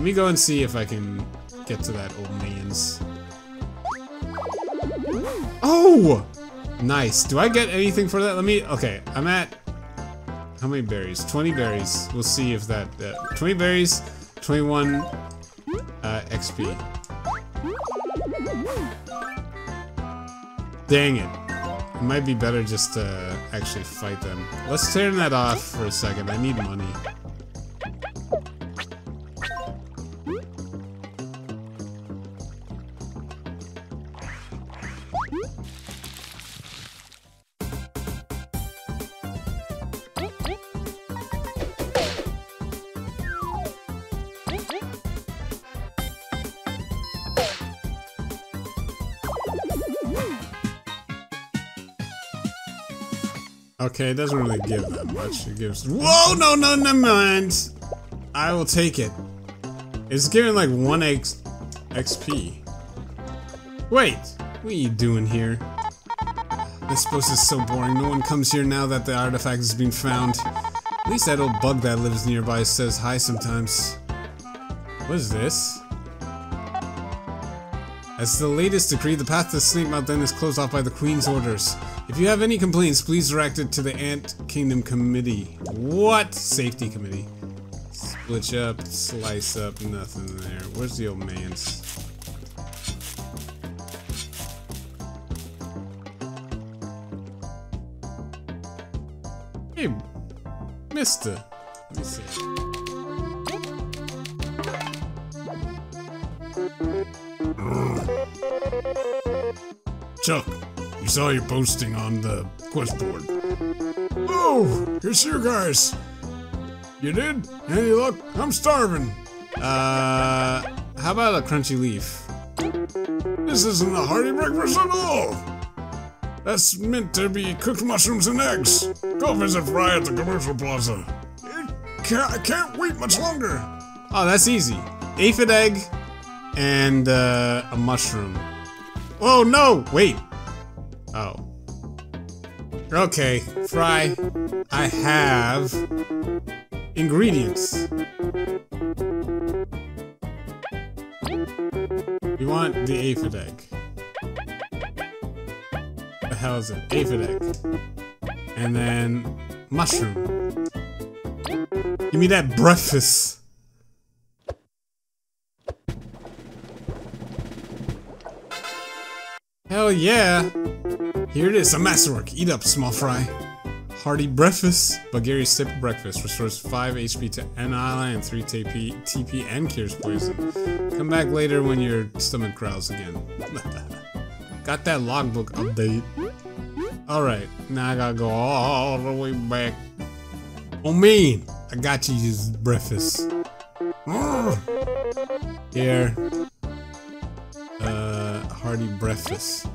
Let me go and see if I can get to that old man's. Oh! Nice. Do I get anything for that? Let me... Okay, I'm at... How many berries? 20 berries. We'll see if that... Uh, 20 berries, 21 uh, XP. Dang it. It might be better just to actually fight them. Let's turn that off for a second. I need money. Okay, it doesn't really give that much. It gives. Whoa, no, no, no, mind. I will take it. It's giving like one X XP. Wait, what are you doing here? This post is so boring. No one comes here now that the artifact has been found. At least that old bug that lives nearby says hi sometimes. What is this? As the latest decree, the path to Snakemouth is closed off by the Queen's orders. If you have any complaints, please direct it to the Ant Kingdom Committee. What? Safety Committee. Split up, slice up, nothing there. Where's the old man's? Hey, mister. Chuck, we saw you posting on the quest board. Oh, it's you guys. You did? Any luck? I'm starving. Uh, how about a crunchy leaf? This isn't a hearty breakfast at all. That's meant to be cooked mushrooms and eggs. Go visit Fry at the commercial plaza. Can't, I can't wait much longer. Oh, that's easy. Aphid egg and uh, a mushroom. Oh no! Wait. Oh. Okay, Fry. I have ingredients. You want the aphid egg. The hell is it? Egg. And then mushroom. Give me that breakfast. Hell yeah! Here it is, a masterwork. Eat up, small fry. Hearty breakfast. Bugaria's staple breakfast restores 5 HP to NI and 3 TP, TP and cures poison. Come back later when your stomach growls again. Got that logbook update. Alright, now I gotta go all the way back. Oh man, I got you this breakfast. Mm. Here. Hearty breakfast.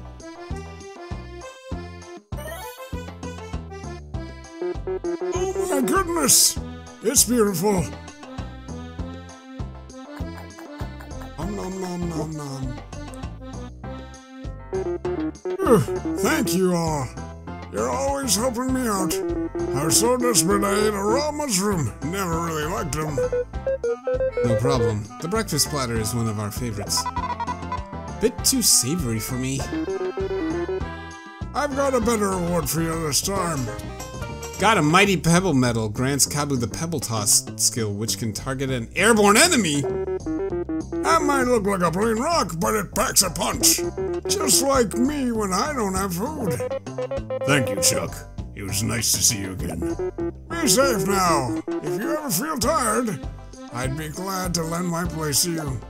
Oh my goodness! It's beautiful. Nom nom nom nom nom. Thank you all. You're always helping me out. I was so desperate I ate a raw mushroom. Never really liked them. No problem. The breakfast platter is one of our favorites. Bit too savory for me. I've got a better reward for you this time. Got a mighty pebble medal. Grants Kabbu the pebble toss skill, which can target an airborne enemy. That might look like a plain rock, but it packs a punch. Just like me when I don't have food. Thank you, Chuck. It was nice to see you again. Be safe now. If you ever feel tired, I'd be glad to lend my place to you.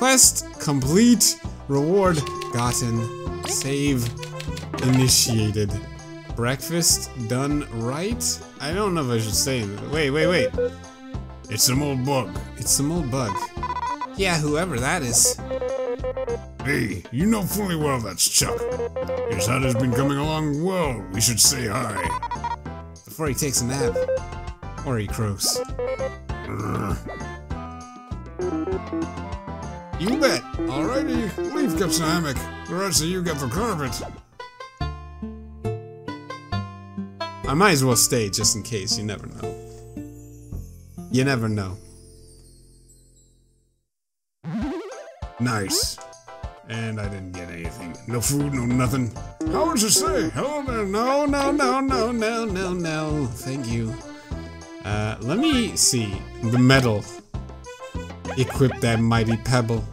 Quest complete. Reward gotten. Save initiated. Breakfast done right? I don't know if I should say that. Wait, wait, wait. It's some old bug. It's some old bug. Yeah, whoever that is. Hey, you know fully well that's Chuck. His hut has been coming along well. We should say hi. Before he takes a nap. Or he croaks. You bet. Alrighty, Leif gets the hammock. The rest of you get the carpet. I might as well stay just in case. You never know. You never know. Nice. And I didn't get anything. No food, no nothing. How would you say? Hello there. No, no, no, no, no, no, no. Thank you. Uh, let me see. The medal. Equip that mighty pebble.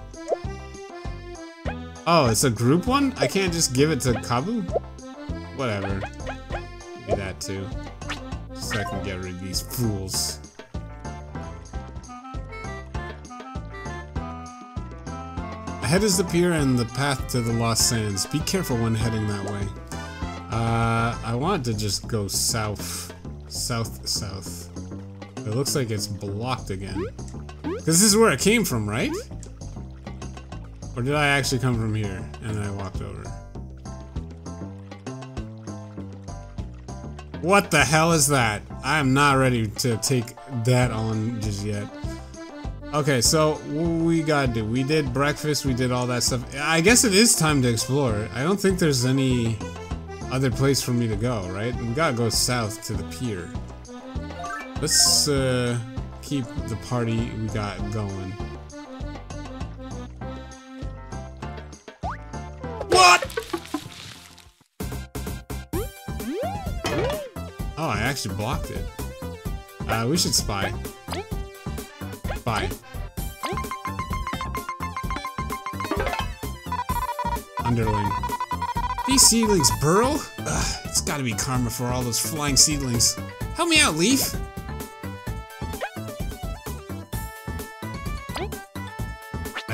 Oh, it's a group one? I can't just give it to Kabbu? Whatever. Do that too. So I can get rid of these fools. Ahead is the pier and the path to the Lost Sands. Be careful when heading that way. Uh, I want to just go south. South, south. It looks like it's blocked again. This is where I came from, right? Or did I actually come from here and I walked over? What the hell is that? I am not ready to take that on just yet. Okay, so what we gotta do? We did breakfast, we did all that stuff. I guess it is time to explore. I don't think there's any other place for me to go, right? We gotta go south to the pier. Let's uh, keep the party we got going. What? Oh, I actually blocked it. Uh, we should spy. Bye. Underling. These seedlings burrow? Ugh, it's gotta be karma for all those flying seedlings. Help me out, Leif!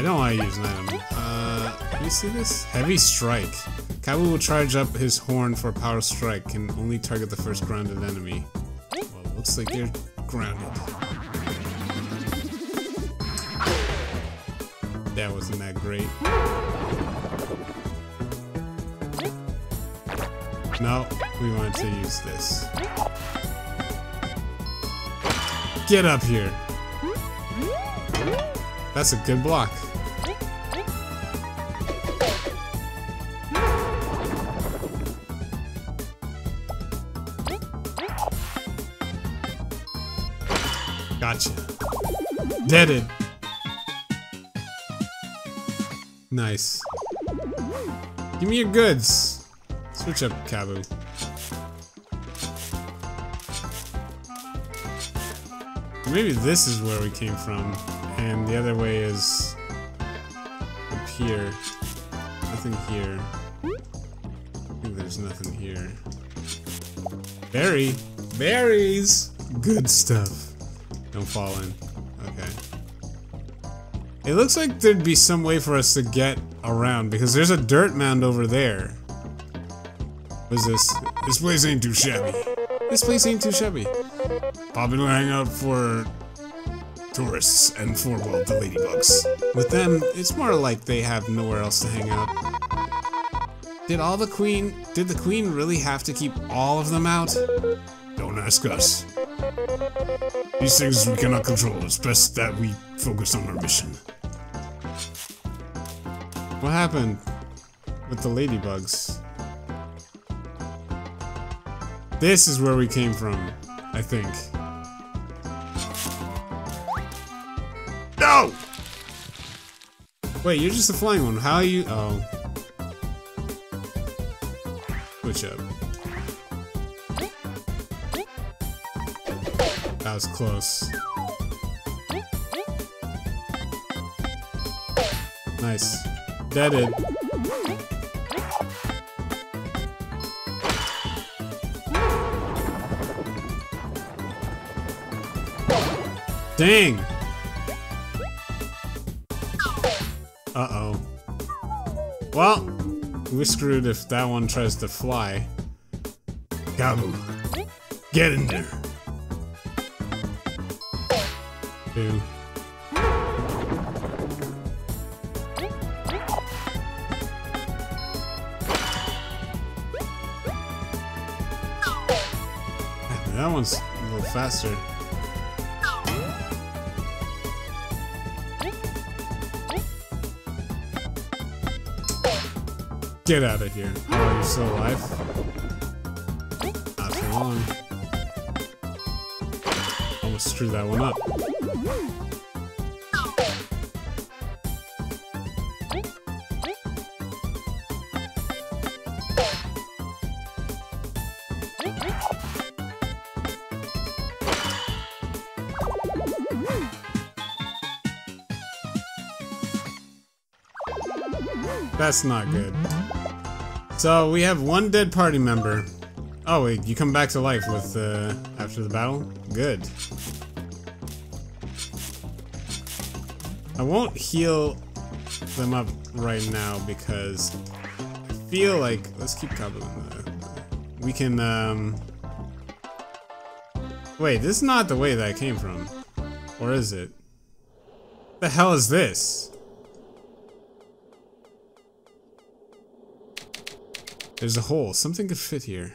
Don't want to use an item. Uh, you see this? Heavy Strike. Kabbu will charge up his horn for power strike, can only target the first grounded enemy. Well, looks like they're grounded. That wasn't that great. No, we wanted to use this. Get up here! That's a good block. Deaded. Nice. Give me your goods. Switch up, Kabbu. Maybe this is where we came from, and the other way is up here. Nothing here. I think there's nothing here. Berry! Berries! Good stuff. Don't fall in. It looks like there'd be some way for us to get around because there's a dirt mound over there. What's this? This place ain't too shabby. This place ain't too shabby. Popular hangout for tourists and for, well, the ladybugs. With them, it's more like they have nowhere else to hang out. Did all the queen, did the queen really have to keep all of them out? Don't ask us. These things we cannot control. It's best that we focus on our mission. What happened with the ladybugs? This is where we came from, I think. No! Wait, you're just a flying one. How are you? Oh. Switch up. That was close. Nice. Deaded. Dang! Uh-oh. Well, we're screwed if that one tries to fly. Kabbu, get in there. Two. That one's a little faster. Get out of here. Oh, you're still alive? Not for long. Almost screwed that one up. That's not good. So we have one dead party member. Oh wait, you come back to life with uh, after the battle? Good. I won't heal them up right now because I feel like let's keep the we can um Wait, this is not the way that I came from. Or is it? The hell is this? There's a hole. Something could fit here.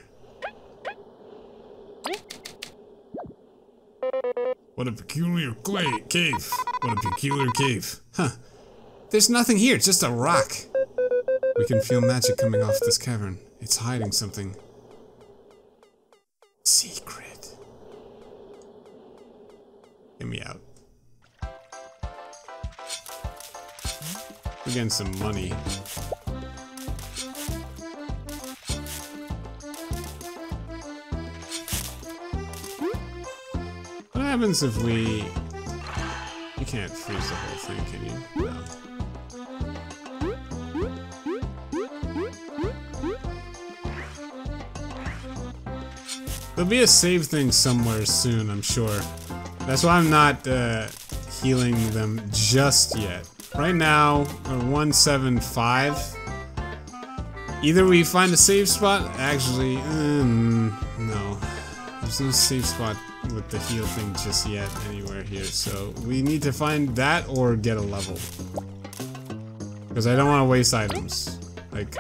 What a peculiar clay cave. What a peculiar cave. Huh. There's nothing here, just a rock. We can feel magic coming off this cavern. It's hiding something. Secret. Get me out. We're getting some money. Happens if we... You can't freeze the whole thing, can you? No. There'll be a save thing somewhere soon, I'm sure. That's why I'm not uh, healing them just yet. Right now, we're 175. Either we find a save spot. Actually, um, no. There's no safe spot with the heal thing just yet anywhere here. So we need to find that or get a level. Because I don't want to waste items. Like,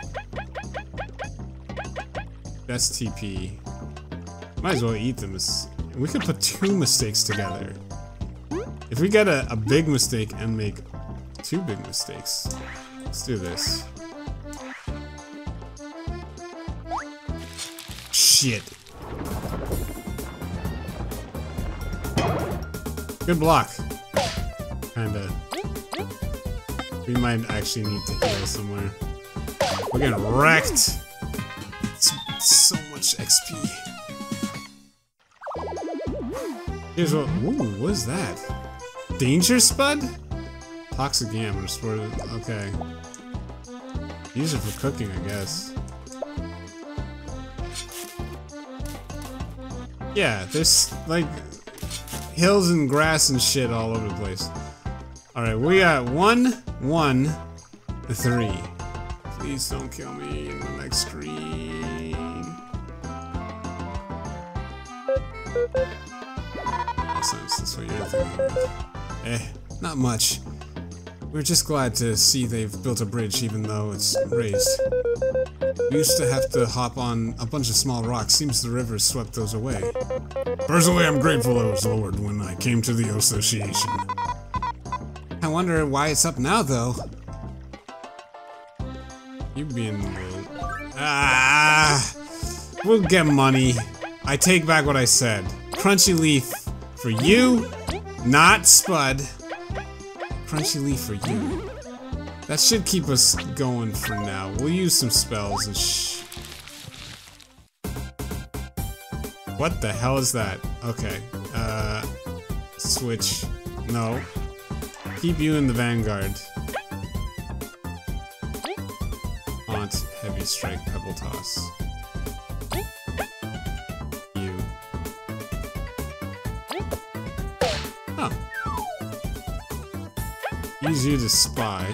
that's TP. Might as well eat them. We could put two mistakes together. If we get a, a big mistake and make two big mistakes, let's do this. Shit. Good block. Kinda. We might actually need to heal somewhere. We're getting wrecked. So much XP. Here's what. Ooh, what is that? Danger Spud? Toxic Yam. Restore. Okay. Use it for cooking, I guess. Yeah, there's like hills and grass and shit all over the place. Alright, we got one, one, three. Please don't kill me in the next screen. That's what you're thinking. Eh, not much. We're just glad to see they've built a bridge even though it's raised. We used to have to hop on a bunch of small rocks. Seems the river swept those away. Personally, I'm grateful I was lowered when I came to the association. I wonder why it's up now, though. You being ah, we'll get money. I take back what I said. Crunchy leaf for you, not Spud. Crunchy leaf for you. That should keep us going for now. We'll use some spells and shh. What the hell is that? Okay. Uh, switch. No. Keep you in the vanguard. Haunt, heavy strike, pebble toss. You. Oh. You to spy.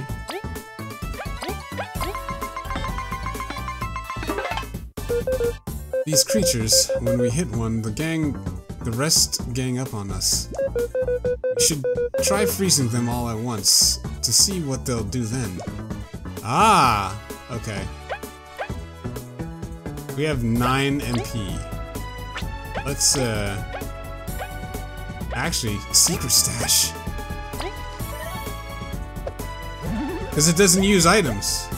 These creatures, when we hit one, the gang, the rest gang up on us. We should try freezing them all at once, to see what they'll do then. Ah! Okay. We have 9 MP. Let's, uh... Actually, secret stash. Because it doesn't use items.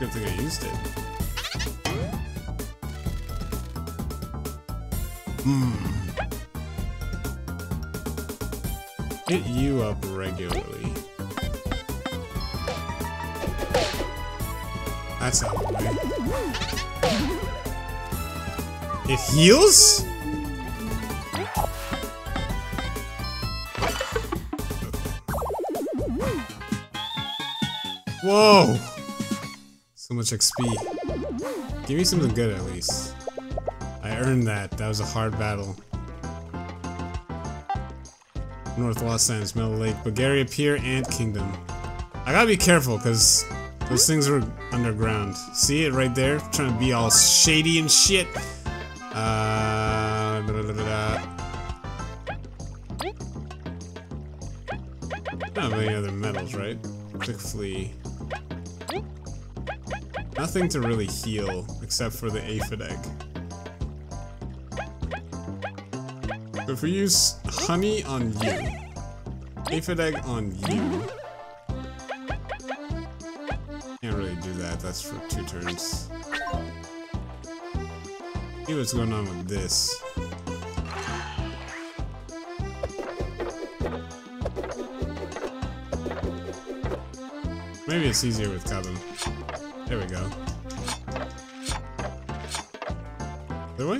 Good thing I used it. Hmm. Get you up regularly. That's not of. It heals? Whoa! So much XP. Give me something good at least. I earned that. That was a hard battle. North Los Angeles, Metal Lake, Bugaria Pier, Ant Kingdom. I gotta be careful because those things are underground. See it right there? Trying to be all shady and shit. Uh, Nothing to really heal except for the aphid egg. If we use honey on you, aphid egg on you. Can't really do that, that's for two turns. See what's going on with this. Maybe it's easier with Kabum. There we go. The way?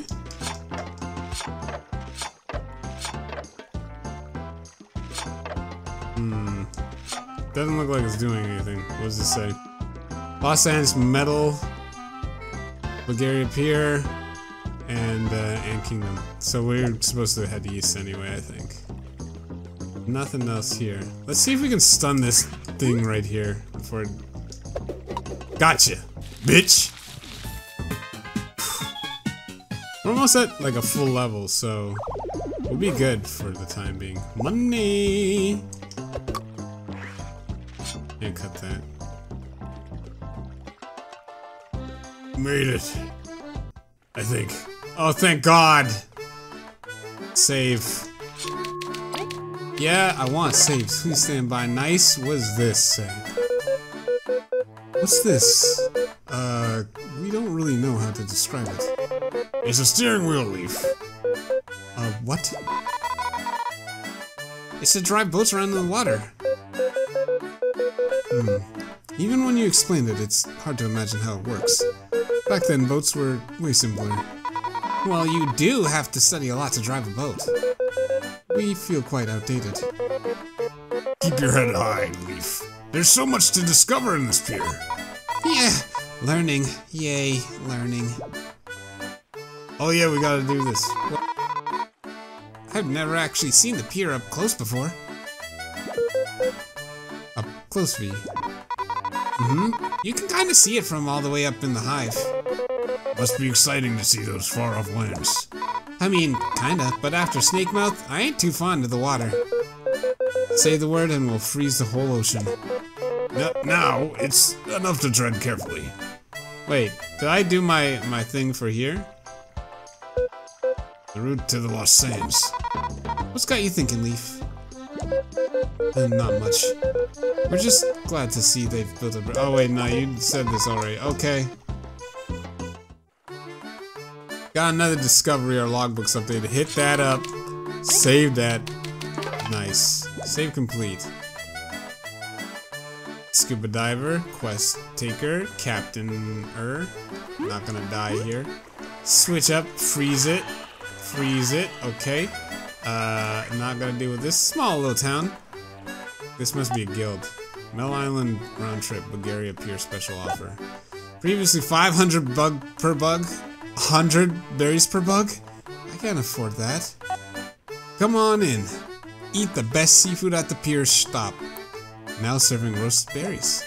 Hmm. Doesn't look like it's doing anything. What does this say? Los Angeles Metal, Bugaria Pier, and uh, Kingdom. So we're supposed to head east anyway, I think. Nothing else here. Let's see if we can stun this thing right here before. It... Gotcha, bitch. We're almost at like a full level, so we'll be good for the time being. Money. Can't cut that. Made it. I think. Oh, thank God. Save. Yeah, I want saves. Please stand by. Nice. What does this say? What's this? Uh, we don't really know how to describe it. It's a steering wheel leaf. Uh, what? It's to drive boats around in the water. Hmm. Even when you explained it, it's hard to imagine how it works. Back then, boats were way simpler. Well, you do have to study a lot to drive a boat. We feel quite outdated. Keep your head high. There's so much to discover in this pier. Yeah, learning. Yay, learning. Oh yeah, we gotta do this. I've never actually seen the pier up close before. Up close for you. Mm-hmm. You can kind of see it from all the way up in the hive. Must be exciting to see those far-off lands. I mean, kinda, but after Snakemouth, I ain't too fond of the water. Say the word and we'll freeze the whole ocean. Now, it's enough to tread carefully. Wait, did I do my, my thing for here? The route to the Lost Sands. What's got you thinking, Leif? Uh, not much. We're just glad to see they've built a Oh wait, no, you said this already. Okay. Got another discovery or logbooks updated. Hit that up. Save that. Nice. Save complete. Scuba diver, quest taker, captain er. Not gonna die here. Switch up, freeze it, freeze it. Okay. Uh, not gonna deal with this small little town. This must be a guild. Metal Island round trip, Bugaria Pier special offer. Previously 500 bug per bug, 100 berries per bug. I can't afford that. Come on in. Eat the best seafood at the pier stop. Now serving roasted berries.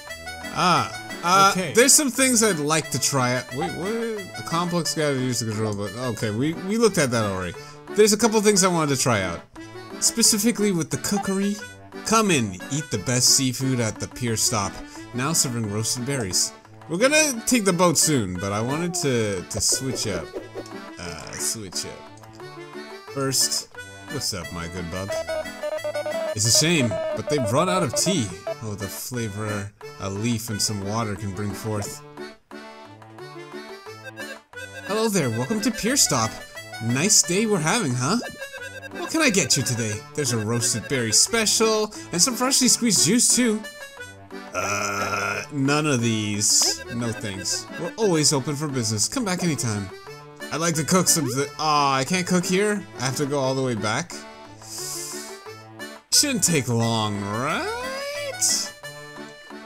Ah, uh, okay. There's some things I'd like to try. out. Wait, what? A complex guy to use the control, but okay, we we looked at that already. There's a couple things I wanted to try out, specifically with the cookery. Come in, eat the best seafood at the pier stop. Now serving roasted berries. We're gonna take the boat soon, but I wanted to to switch up. Uh, switch up. First, what's up, my good bub? It's a shame, but they've run out of tea. Oh, the flavor a leaf and some water can bring forth. Hello there, welcome to Pier Stop. Nice day we're having, huh? What can I get you today? There's a roasted berry special, and some freshly squeezed juice too. Uh, none of these. No thanks. We're always open for business. Come back anytime. I'd like to cook some. Aw, I can't cook here. I have to go all the way back. Shouldn't take long, right?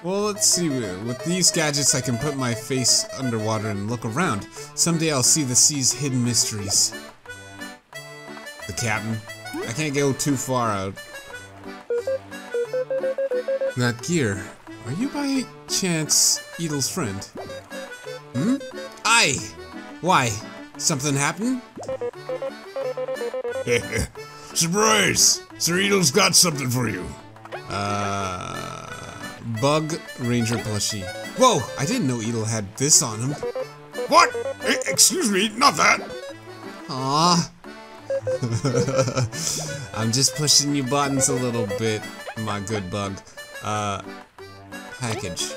Well, let's see. With these gadgets, I can put my face underwater and look around. Someday I'll see the sea's hidden mysteries. The captain. I can't go too far out. That gear. Are you by chance Edel's friend? Hmm? Aye! Why? Something happened? Surprise! Sir Edel's got something for you. Uh... Bug Ranger plushie. Whoa! I didn't know Edel had this on him. What? E excuse me, not that. Aww. I'm just pushing your buttons a little bit, my good bug. Uh, package.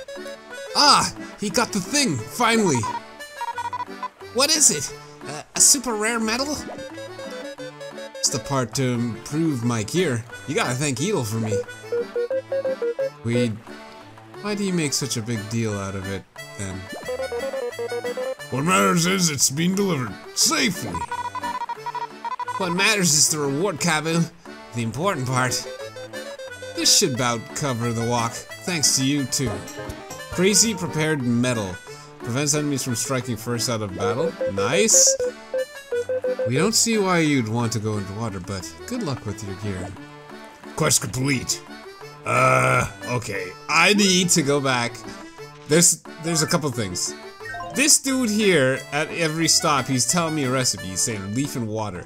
Ah! He got the thing, finally! What is it? Uh, a super rare metal? It's the part to improve my gear. You gotta thank Edel for me. We... Why do you make such a big deal out of it, then? What matters is it's being delivered safely. What matters is the reward, Kabbu. The important part. This should about cover the walk, thanks to you, too. Crazy prepared metal. Prevents enemies from striking first out of battle. Nice. We don't see why you'd want to go into water, but good luck with your gear. Quest complete. Uh, okay. I need to go back. There's, there's a couple things. This dude here, at every stop, he's telling me a recipe. Saying leaf and water.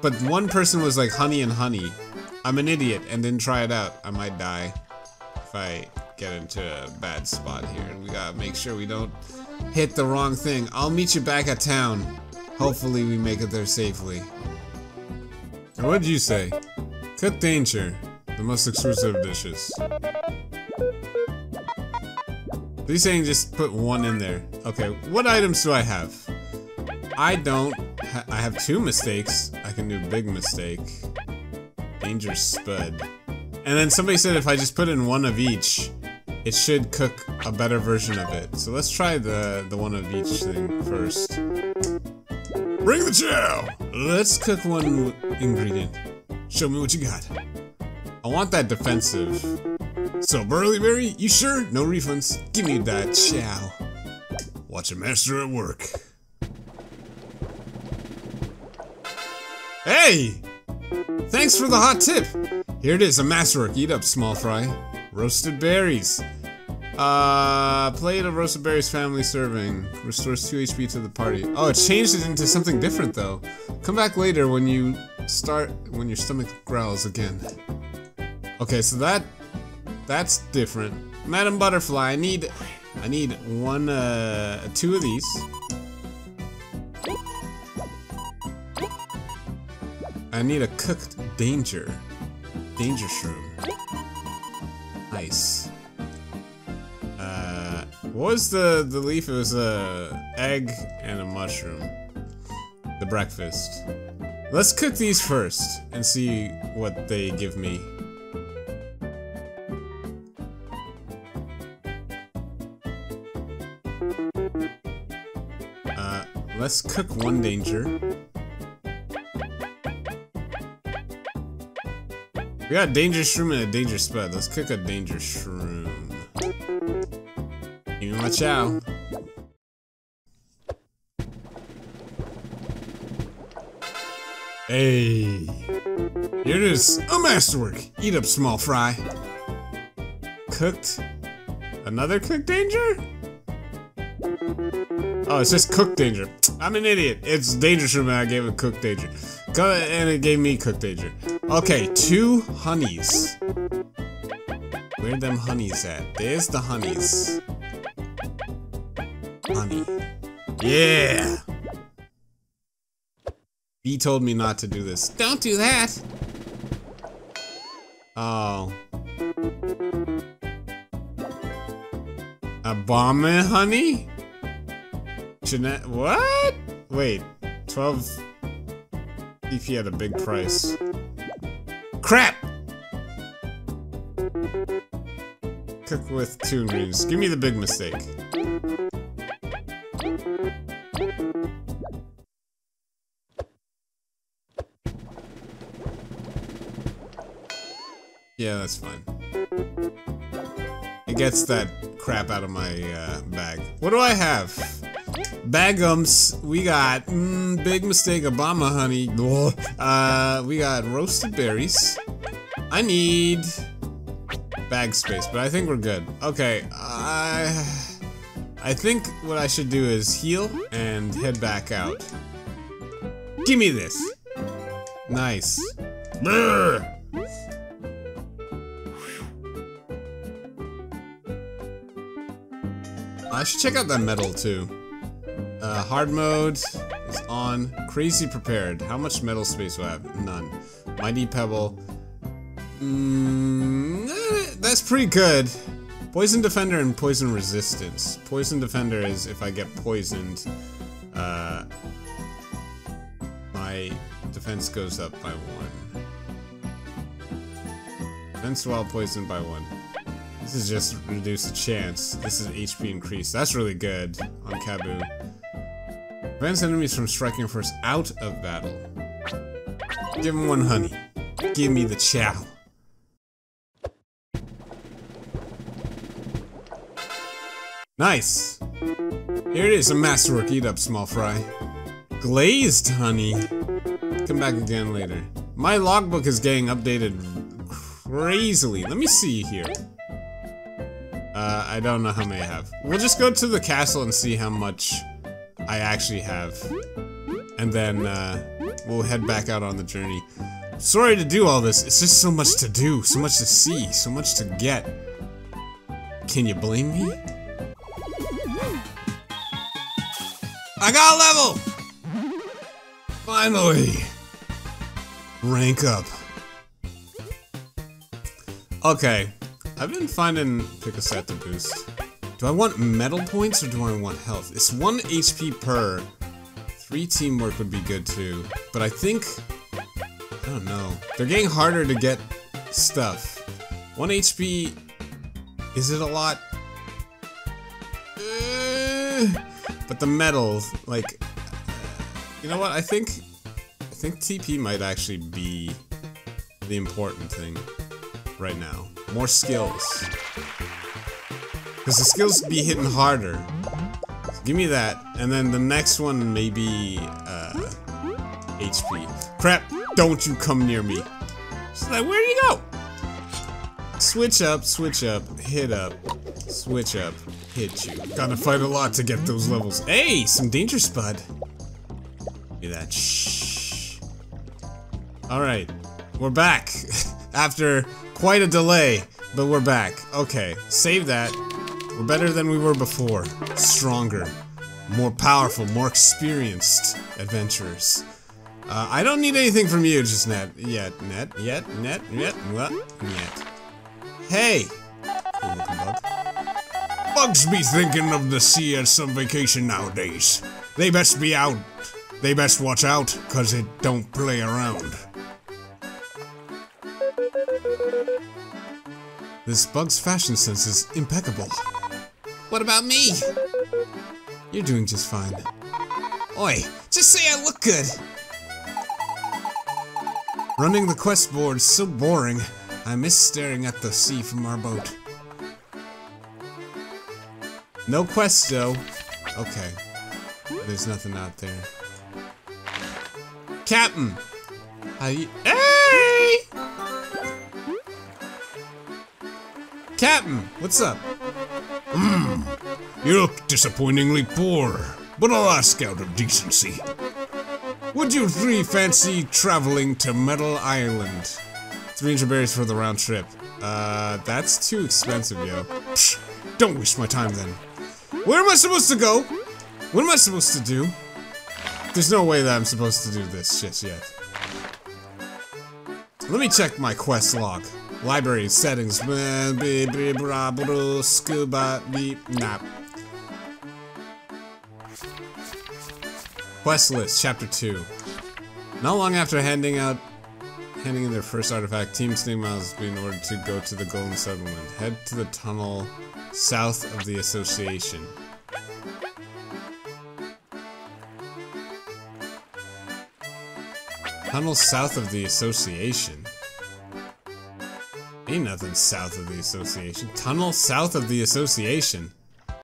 But one person was like honey and honey. I'm an idiot and didn't try it out. I might die if I get into a bad spot here. And we gotta make sure we don't hit the wrong thing. I'll meet you back at town. Hopefully we make it there safely. What'd you say? Cook danger. The most exclusive dishes. He's saying just put one in there. Okay, what items do I have? I don't ha I have two mistakes. I can do big mistake. Danger spud. And then somebody said if I just put in one of each, it should cook a better version of it. So let's try the, the one of each thing first. Bring the chow! Let's cook one ingredient. Show me what you got. I want that defensive. So, Burlyberry, you sure? No refunds? Give me that chow. Watch a master at work. Hey! Thanks for the hot tip! Here it is, a masterwork. Eat up, small fry. Roasted berries. Uh, plate of roasted berries family serving. Restores 2 HP to the party. Oh, it changed it into something different, though. Come back later when you start, when your stomach growls again. Okay, so that, that's different. Madam Butterfly, I need, I need one, uh, two of these. I need a cooked danger. Danger shroom. Nice. Uh, what was the, the leaf? It was a egg and a mushroom. The breakfast. Let's cook these first and see what they give me. Let's cook one danger. We got a danger shroom and a danger spud. Let's cook a danger shroom. Give me my chow. Hey. Here it is. A masterwork. Eat up, small fry. Cooked. Another cooked danger? Oh, it's just cooked danger. I'm an idiot. It's danger shroom I gave it cooked danger. And it gave me cooked danger. Okay, two honeys. Where them honeys at? There's the honeys. Honey. Yeah! He told me not to do this. Don't do that! Oh. Abomihoney? Jeanette, what? Wait, 12 EP had a big price. Crap! cook with two ingredients. Give me the big mistake. Yeah, that's fine. It gets that crap out of my uh, bag. What do I have? Bagums. We got mm, big mistake Abomihoney. Uh, we got roasted berries. I need bag space, but I think we're good. Okay, I I think what I should do is heal and head back out. Give me this. Nice. Brr. I should check out that metal too. Uh, hard mode is on. Crazy prepared. How much metal space do I have? None. Mighty pebble. Mm, eh, that's pretty good. Poison defender and poison resistance. Poison defender is if I get poisoned, uh, my defense goes up by one. Defense while poisoned by one. This is just reduce the chance. This is HP increase. That's really good on Kabbu. Prevents enemies from striking first out of battle. Give him one honey. Give me the chow. Nice. Here it is, a masterwork. Eat up, small fry. Glazed honey. Come back again later. My logbook is getting updated crazily. Let me see here. Uh, I don't know how many I have. We'll just go to the castle and see how much I actually have. And then, uh, we'll head back out on the journey. Sorry to do all this. It's just so much to do, so much to see, so much to get. Can you blame me? I got a level! Finally! Rank up. Okay, I've been finding set to boost. Do I want metal points or do I want health? It's 1 HP per. 3 teamwork would be good too. But I think... I don't know. They're getting harder to get stuff. 1 HP... Is it a lot? Uh, but the metal, like... You know what? I think... I think TP might actually be the important thing right now. More skills. Because the skills be hitting harder. So give me that. And then the next one maybe uh, HP. Crap, don't you come near me. She's like, where do you go? Switch up, switch up, hit up, switch up, hit you. Gotta fight a lot to get those levels. Hey, some danger spud. Do that. Shh. Alright, we're back. After quite a delay, but we're back. Okay, save that. We're better than we were before. Stronger. More powerful, more experienced adventurers. Uh, I don't need anything from you just net. Yet. Net. Yet. Net. Yet. What? Yet. Hey! Bug. Bugs be thinking of the sea as some vacation nowadays. They best be out. They best watch out, cause it don't play around. This bug's fashion sense is impeccable. What about me? You're doing just fine. Oi, just say I look good! Running the quest board is so boring. I miss staring at the sea from our boat. No quest though. Okay. There's nothing out there. Captain! How you- Hey! Captain, what's up? Mm. You look disappointingly poor, but I'll ask out of decency. Would you three fancy traveling to Metal Island? 300 berries for the round trip. Uh, that's too expensive, yo. Psh, don't waste my time then. Where am I supposed to go? What am I supposed to do? There's no way that I'm supposed to do this shit yet. Let me check my quest log. Library settings. Scuba beep nap. Quest list, chapter 2. Not long after handing out handing in their first artifact, Team Stigma has been ordered to go to the Golden Settlement. Head to the tunnel south of the Association. Tunnel south of the Association? Ain't nothing south of the Association. Tunnel south of the Association.